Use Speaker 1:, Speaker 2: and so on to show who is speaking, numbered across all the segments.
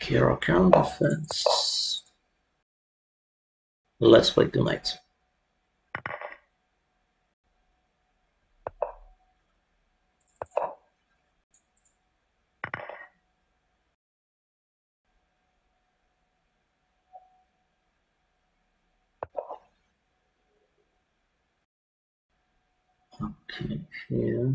Speaker 1: Caro-Kann defense. Let's play tonight. Okay, here.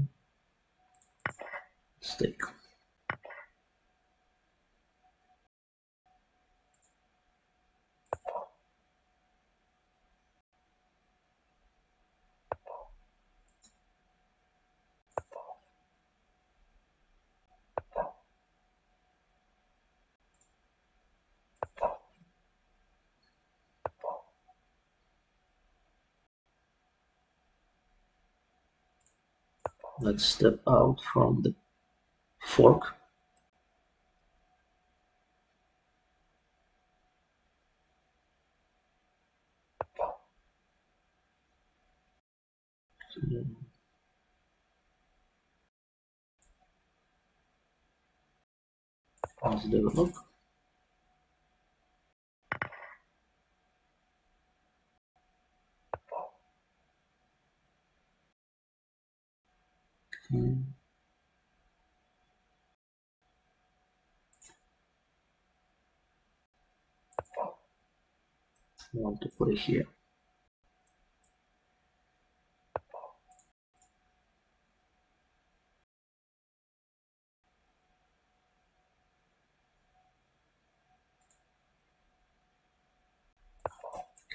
Speaker 1: Let's step out from the fork. Develop. Okay. I want to put it here.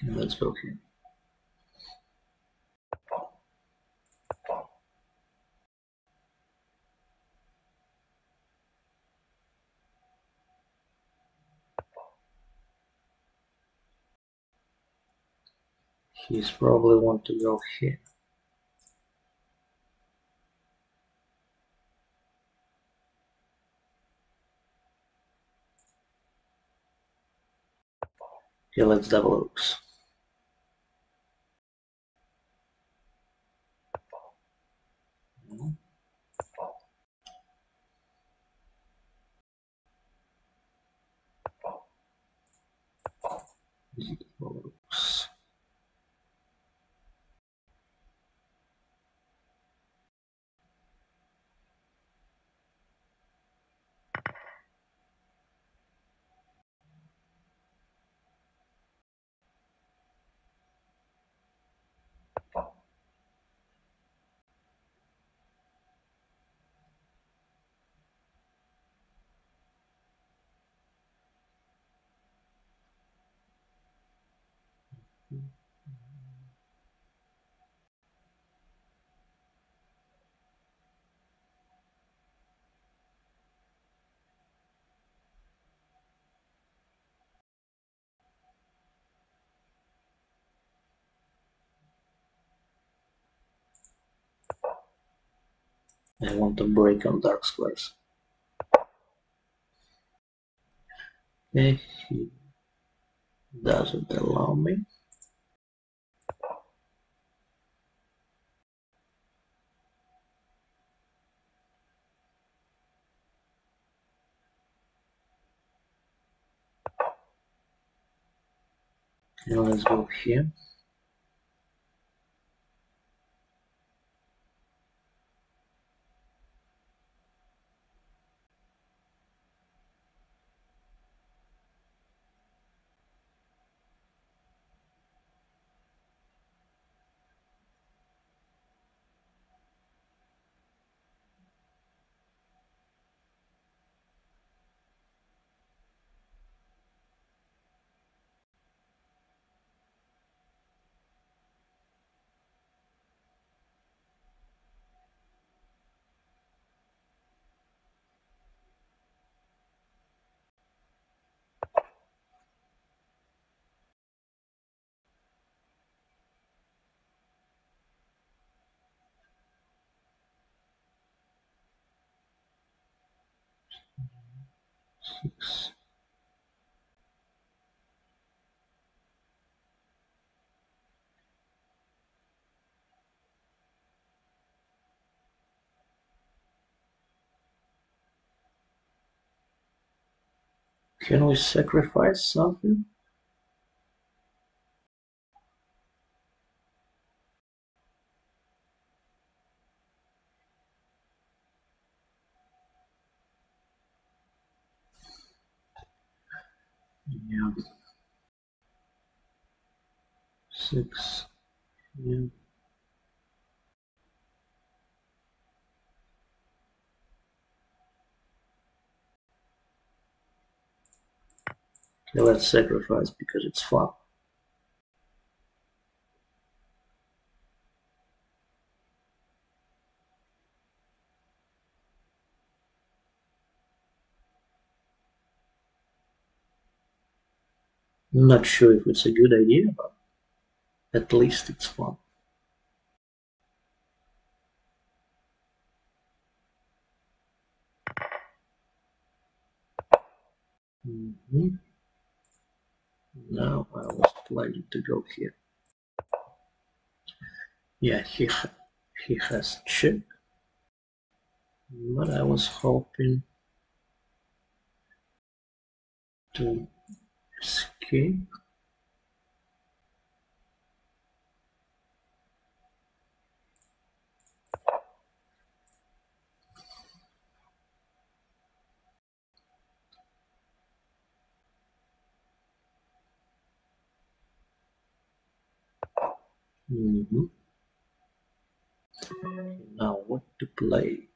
Speaker 1: Let's go here. He's probably want to go here. Okay, let's double rooks. I want to break on dark squares. Okay, he doesn't allow me. Okay, let's go here. Six. Can we sacrifice something? Yeah. Six. Yeah. Okay, let's sacrifice because it's fun. I'm not sure if it's a good idea, but at least it's fun. Mm -hmm. Now I was planning to go here. Yeah, he he has chip, but I was hoping to escape. Mm -hmm. Now what to play?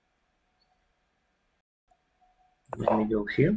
Speaker 1: Let me go here.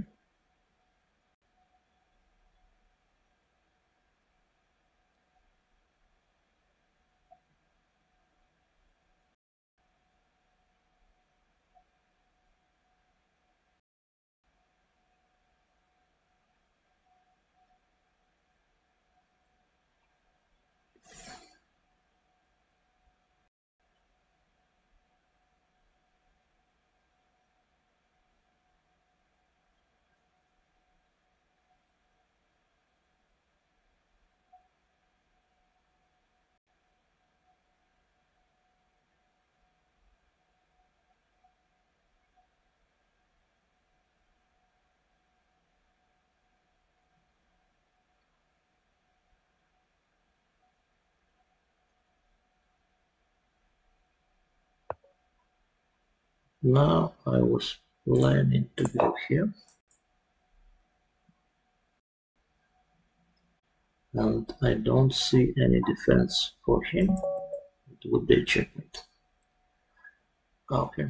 Speaker 1: Now I was planning to go here. And I don't see any defense for him. It would be checkmate. Okay.